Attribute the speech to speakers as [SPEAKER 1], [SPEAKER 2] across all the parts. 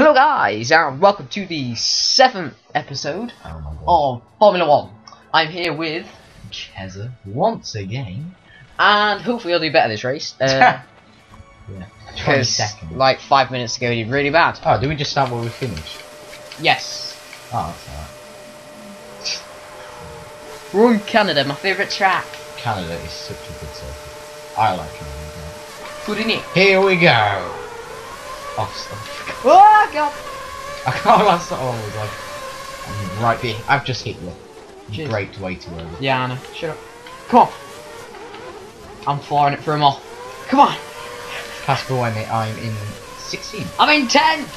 [SPEAKER 1] Hello guys, and welcome to the seventh episode
[SPEAKER 2] Oh
[SPEAKER 1] of Formula One. I'm here with,
[SPEAKER 2] Kezza once again.
[SPEAKER 1] and hopefully I'll do better this race. Uh,
[SPEAKER 2] yeah. 20
[SPEAKER 1] because
[SPEAKER 2] seconds.
[SPEAKER 1] like five minutes ago he did really bad.
[SPEAKER 2] oh, do we just start where we finished?
[SPEAKER 1] Yes.
[SPEAKER 2] Oh, that's alright.
[SPEAKER 1] We're in Canada, my favourite track.
[SPEAKER 2] Canada is such a good circuit. I like Canada.
[SPEAKER 1] Good in it.
[SPEAKER 2] Here we go. Off stuff.
[SPEAKER 1] Oh god.
[SPEAKER 2] I can't last that all was like. I'm right there. I've just hit you.
[SPEAKER 1] Cheers.
[SPEAKER 2] Braked way too early.
[SPEAKER 1] Yeah, I know. Shut up. Come on. I'm flooring it for him all. Come on.
[SPEAKER 2] Casper Wemmy, I'm in 16.
[SPEAKER 1] I'm in 10th.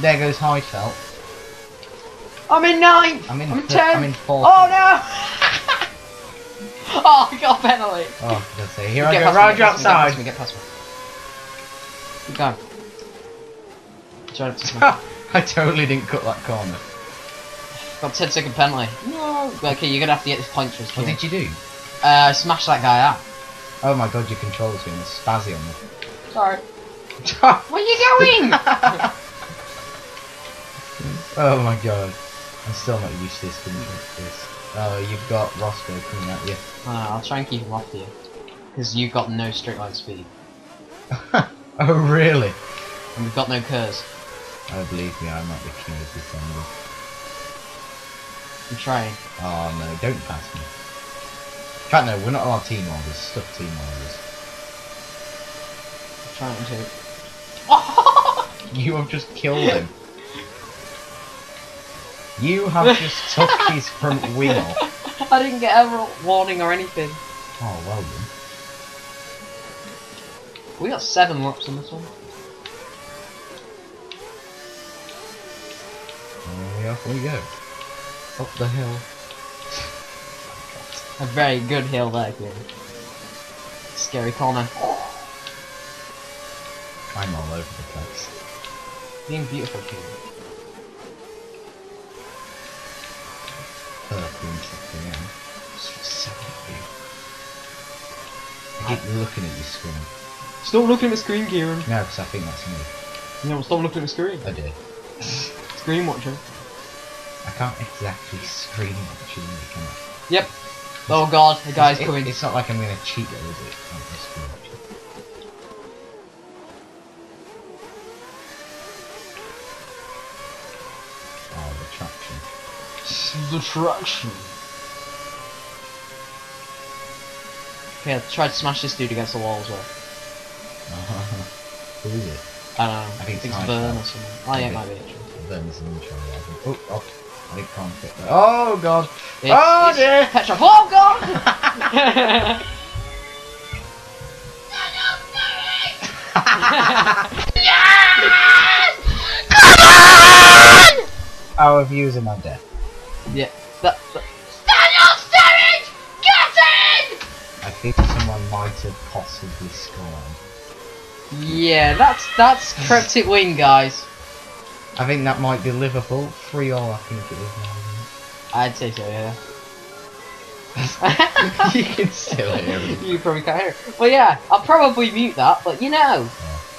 [SPEAKER 2] There goes Heidfeld.
[SPEAKER 1] I'm in 9th.
[SPEAKER 2] I'm in
[SPEAKER 1] I'm in
[SPEAKER 2] thir-
[SPEAKER 1] 10th.
[SPEAKER 2] I'm in fourth.
[SPEAKER 1] Oh no. oh, I got a penalty.
[SPEAKER 2] Oh, let's say here
[SPEAKER 1] Get
[SPEAKER 2] I go. Round you outside.
[SPEAKER 1] Get past me, get past me. Keep going. Try to smash.
[SPEAKER 2] I totally didn't cut that corner.
[SPEAKER 1] Got 10 second penalty. No. Okay, you're gonna have to get this point first.
[SPEAKER 2] What did you do?
[SPEAKER 1] Uh, smash that guy out.
[SPEAKER 2] Oh my god, your controller's doing a spazzy on me.
[SPEAKER 1] Sorry. Where are you going?
[SPEAKER 2] oh my god. I'm still not used to this. couldn't you? This. Oh, you've got Roscoe coming at you.
[SPEAKER 1] uh, I'll try and keep him off you. Because you've got no straight line speed.
[SPEAKER 2] oh really?
[SPEAKER 1] And we've got no curves.
[SPEAKER 2] Oh, believe me, I'm not the king of December.
[SPEAKER 1] I'm trying.
[SPEAKER 2] Oh no, don't pass me. In fact, no, we're not allowed team orders. Stuff team orders.
[SPEAKER 1] I'm trying to.
[SPEAKER 2] You have just killed him. You have just took his front wheel.
[SPEAKER 1] I didn't get a warning or anything.
[SPEAKER 2] Oh, well done.
[SPEAKER 1] We got seven laps on this one.
[SPEAKER 2] Off we go. Up the hill.
[SPEAKER 1] A very good hill there, Kieran. Scary corner.
[SPEAKER 2] I'm all over the place.
[SPEAKER 1] Being beautiful, Kieran.
[SPEAKER 2] Purple and something, yeah. So. I keep looking at your screen.
[SPEAKER 1] Stop looking at the screen, Kieran.
[SPEAKER 2] No, because I think that's me.
[SPEAKER 1] No, stop looking at the screen.
[SPEAKER 2] I did.
[SPEAKER 1] Screen watcher.
[SPEAKER 2] I can't exactly screen watch you, can I?
[SPEAKER 1] Yep. Oh god, the guy's
[SPEAKER 2] It-
[SPEAKER 1] coming.
[SPEAKER 2] It's not like I'm gonna cheat it, is it? I'm just screen. Oh, the traction.
[SPEAKER 1] The traction. Okay, I tried to smash this dude against the wall as well.
[SPEAKER 2] Who is it?
[SPEAKER 1] I don't know.
[SPEAKER 2] I think it's
[SPEAKER 1] it's Vern or something. Oh yeah, it might be.
[SPEAKER 2] Burns and intro, yeah. I think. Oh, oh, I can't fit that. Oh god!
[SPEAKER 1] It's,
[SPEAKER 2] oh
[SPEAKER 1] it's
[SPEAKER 2] dear!
[SPEAKER 1] Petra. Oh god!
[SPEAKER 2] Our views are now dead.
[SPEAKER 1] yeah. That, that,
[SPEAKER 2] I think someone might have possibly scored.
[SPEAKER 1] yeah, that's that's cryptic win, guys.
[SPEAKER 2] I think that might be Liverpool. 3 all, I think it is now.
[SPEAKER 1] I'd say so, yeah.
[SPEAKER 2] you can still hear it.
[SPEAKER 1] you probably can't hear it. Well, yeah, I'll probably mute that, but you know,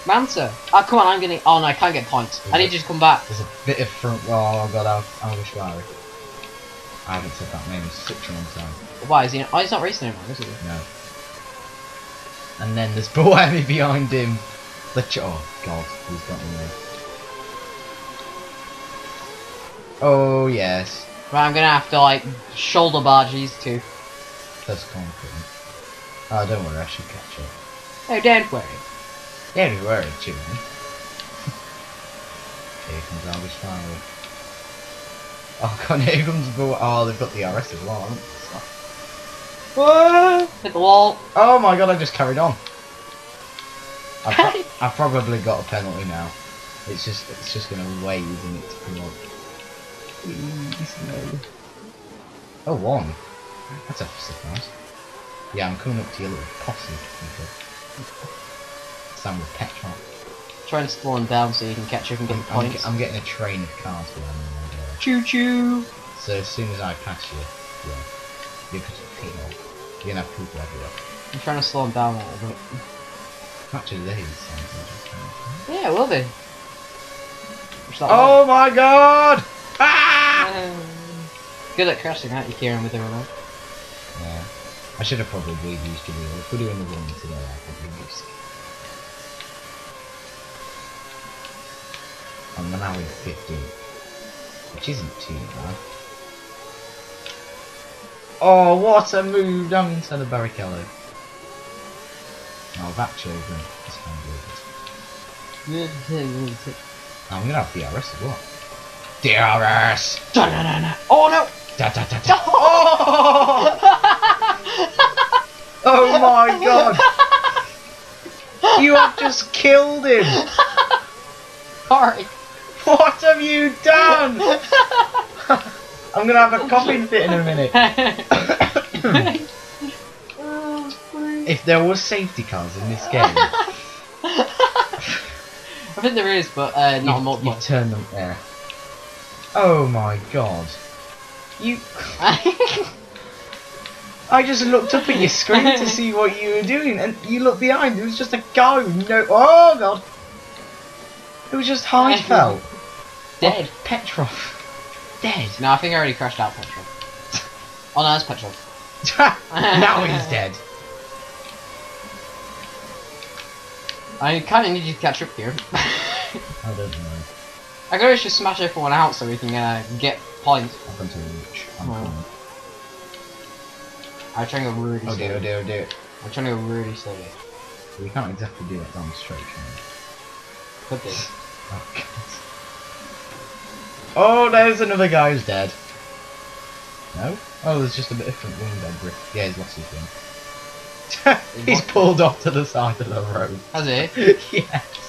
[SPEAKER 1] Manta. Oh, come on, I'm gonna. Oh no, I can't get points. I need you to come back.
[SPEAKER 2] There's a bit of front. Oh, oh god, Al Alguersuari. I wish guy. I haven't said that name in such a long time.
[SPEAKER 1] Why is he? Oh, he's not racing anymore, is he?
[SPEAKER 2] No. And then there's Buemi behind him. The ch- oh god, he's got me Oh yes,
[SPEAKER 1] Right, I'm gonna have to like shoulder barge these two.
[SPEAKER 2] that's confident. Oh, don't worry, I should catch up.
[SPEAKER 1] Oh, don't worry.
[SPEAKER 2] Don't worry, children. here comes Alguersuari. Oh god, here comes Bo. Oh, they've got the RS as well.
[SPEAKER 1] Whoa! Hit the wall.
[SPEAKER 2] Oh my god, I just carried on. I've, pro- I've probably got a penalty now. It's just it's just gonna wait, isn't it, to come up. Oh, one. That's a surprise. Yeah, I'm coming up to your little posse. Sam with petrol.
[SPEAKER 1] Try and slow him down so you can catch up and get
[SPEAKER 2] I'm,
[SPEAKER 1] the
[SPEAKER 2] I'm,
[SPEAKER 1] points.
[SPEAKER 2] I'm getting a train of cars behind me.
[SPEAKER 1] Choo choo.
[SPEAKER 2] So as soon as I pass you, yeah, you're gonna peel. You're gonna have people everywhere.
[SPEAKER 1] I'm trying to slow him down a little bit.
[SPEAKER 2] Actually, there is something.
[SPEAKER 1] Yeah, will be.
[SPEAKER 2] Oh my god!
[SPEAKER 1] Good at crashing aren't you Kieran, with the remote.
[SPEAKER 2] Yeah. I should have probably used the wheel. If we're doing the one today, I probably use it. I'm now in 15. Which isn't too bad. Oh, what a move down into the Barrichello. Oh, that children. It's kind of. I'm gonna have DRS as well. DRS!
[SPEAKER 1] oh no!
[SPEAKER 2] Da, da, da, da. Oh! oh my god! You have just killed him!
[SPEAKER 1] Sorry.
[SPEAKER 2] What have you done? I'm gonna have a coffin fit in a minute. if there was safety cars in this game,
[SPEAKER 1] I think there is, but uh, not
[SPEAKER 2] you,
[SPEAKER 1] on
[SPEAKER 2] you turn them there. Oh my god. You. I just looked up at your screen to see what you were doing, and you looked behind. It was just a guy. No. Oh god. It was just Heidfeld.
[SPEAKER 1] Dead.
[SPEAKER 2] Oh, Petrov. Dead.
[SPEAKER 1] No, I think I already crashed out Petrol. Oh no, that's Petrol.
[SPEAKER 2] now he's dead.
[SPEAKER 1] I kind of need you to catch up here.
[SPEAKER 2] I don't know.
[SPEAKER 1] I gotta just smash everyone out so we can uh, get points.
[SPEAKER 2] Up until reach. I'm
[SPEAKER 1] Wow.
[SPEAKER 2] coming.
[SPEAKER 1] I'm trying to go really
[SPEAKER 2] Oh
[SPEAKER 1] slowly.
[SPEAKER 2] dear, oh dear, oh dear.
[SPEAKER 1] I'm trying to go really slowly.
[SPEAKER 2] We can't exactly do it down straight, can we?
[SPEAKER 1] Could be.
[SPEAKER 2] Oh, God. Oh, there's another guy who's dead. No? Oh, there's just a bit of front wing debris. Yeah, he's lost his wing. he's pulled off to the side of the road.
[SPEAKER 1] Has it?
[SPEAKER 2] yes.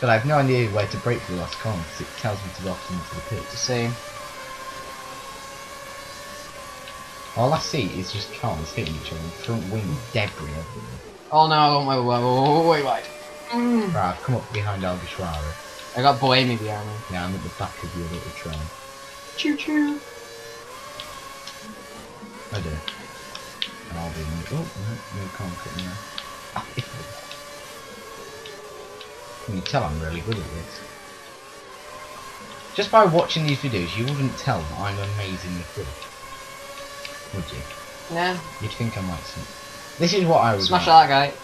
[SPEAKER 2] But I have no idea where to break the last corner because it tells me to go off into the
[SPEAKER 1] pit.
[SPEAKER 2] pits.
[SPEAKER 1] same.
[SPEAKER 2] All I see is just cars hitting each other, front wing debris everywhere.
[SPEAKER 1] Oh no, I got my way, way, way, Mm.
[SPEAKER 2] Right, I've come up behind Albuquerque.
[SPEAKER 1] I got Bohemia behind me.
[SPEAKER 2] Yeah, I'm at the back of your little train.
[SPEAKER 1] Choo choo.
[SPEAKER 2] I do. And I'll be in the... Oh, no, no concrete in there. Can you tell I'm really good at this? Just by watching these videos, you wouldn't tell that I'm amazingly good. Would you?
[SPEAKER 1] Yeah.
[SPEAKER 2] You'd think I might see. This is what I was
[SPEAKER 1] Smash
[SPEAKER 2] like.
[SPEAKER 1] that guy.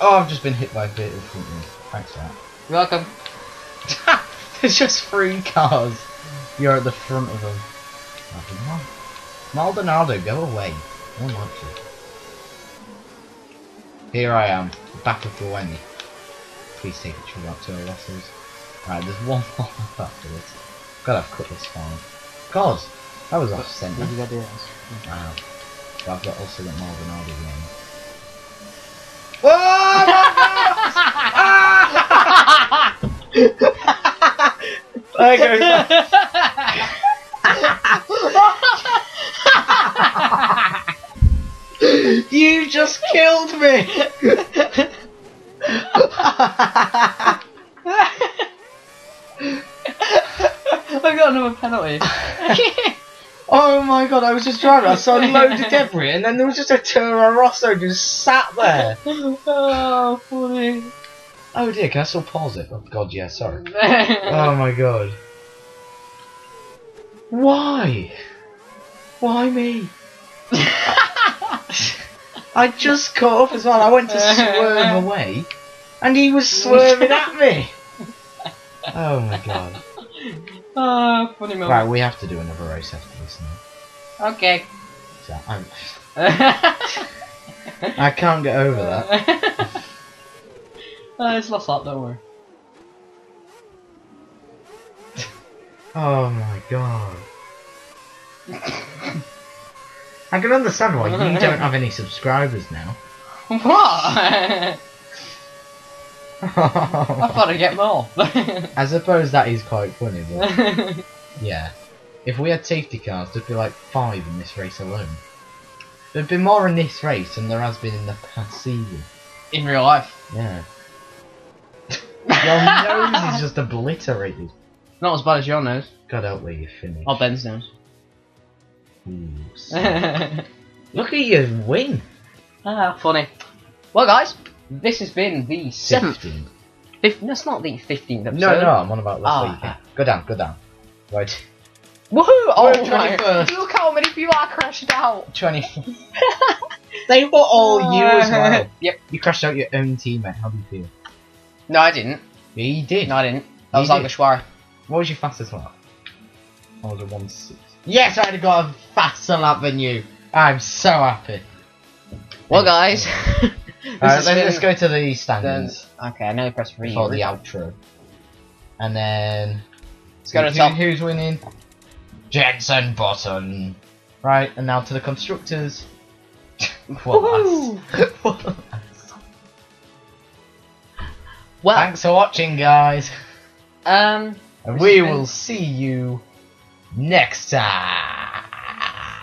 [SPEAKER 2] Oh, I've just been hit by a bit of wing. Thanks for that.
[SPEAKER 1] You're welcome.
[SPEAKER 2] There's just three cars. You're at the front of them. Maldonado, go away. I don't like you. Here I am, back of the Wendy. Please take a trip up to our losses. Alright, there's one more after this. Gotta have cut this fine. God, that was off centre.
[SPEAKER 1] Did you get the?
[SPEAKER 2] Wow. But I've got also got Maldonado again. Oh my god! there goes that. You just killed me!
[SPEAKER 1] I got another penalty.
[SPEAKER 2] oh my god, I was just driving, I saw a load of debris, and then there was just a Toro Rosso just sat there.
[SPEAKER 1] oh, funny.
[SPEAKER 2] Oh dear, can I still pause it? Oh god, yeah, sorry. Oh my god. Why? Why me? I just caught off as well. I went to swerve away, and he was swerving at me. Oh my god.
[SPEAKER 1] oh, funny moment.
[SPEAKER 2] Right, we have to do another race after this now.
[SPEAKER 1] Okay.
[SPEAKER 2] So I'm, I can't get over that.
[SPEAKER 1] oh, it's lost that, don't worry.
[SPEAKER 2] Oh my god. I can understand why you don't have any subscribers now.
[SPEAKER 1] What? I thought I'd get more.
[SPEAKER 2] I suppose that is quite funny, but yeah. If we had safety cars, there'd be like five in this race alone. There'd be more in this race than there has been in the past season.
[SPEAKER 1] In real life.
[SPEAKER 2] Yeah. Your nose is just obliterated.
[SPEAKER 1] Not as bad as your nose.
[SPEAKER 2] God help where you finish.
[SPEAKER 1] Or Ben's nose.
[SPEAKER 2] Ooh. Look at your wing.
[SPEAKER 1] ah, funny. Well, guys, this has been the seventh
[SPEAKER 2] 15.
[SPEAKER 1] Fif- that's not the 15th episode.
[SPEAKER 2] No, no, I'm on about last
[SPEAKER 1] Ah,
[SPEAKER 2] week. Go down, go down. Right.
[SPEAKER 1] Woohoo! Oh my
[SPEAKER 2] 21st.
[SPEAKER 1] Look how many people I crashed out!
[SPEAKER 2] 20. they were all you as well.
[SPEAKER 1] Yep.
[SPEAKER 2] You crashed out your own teammate. How do you feel?
[SPEAKER 1] No, I didn't.
[SPEAKER 2] Yeah, you did.
[SPEAKER 1] No, I didn't. That was like a Schwar.
[SPEAKER 2] What was your fastest lap? I was a one six. Yes, I'd have got a faster lap than you. I'm so happy.
[SPEAKER 1] Well, guys.
[SPEAKER 2] Alright, then let's go to the
[SPEAKER 1] then-
[SPEAKER 2] standings
[SPEAKER 1] Okay, I know press three.
[SPEAKER 2] For the outro. And then
[SPEAKER 1] Let's go to
[SPEAKER 2] who-
[SPEAKER 1] top.
[SPEAKER 2] Who's winning? Jenson Button. Right, and now to the constructors. What!
[SPEAKER 1] Well,
[SPEAKER 2] Thanks for watching, guys.
[SPEAKER 1] um,
[SPEAKER 2] And we will see you next time.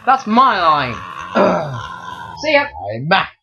[SPEAKER 1] that's my line. See ya.
[SPEAKER 2] I'm back.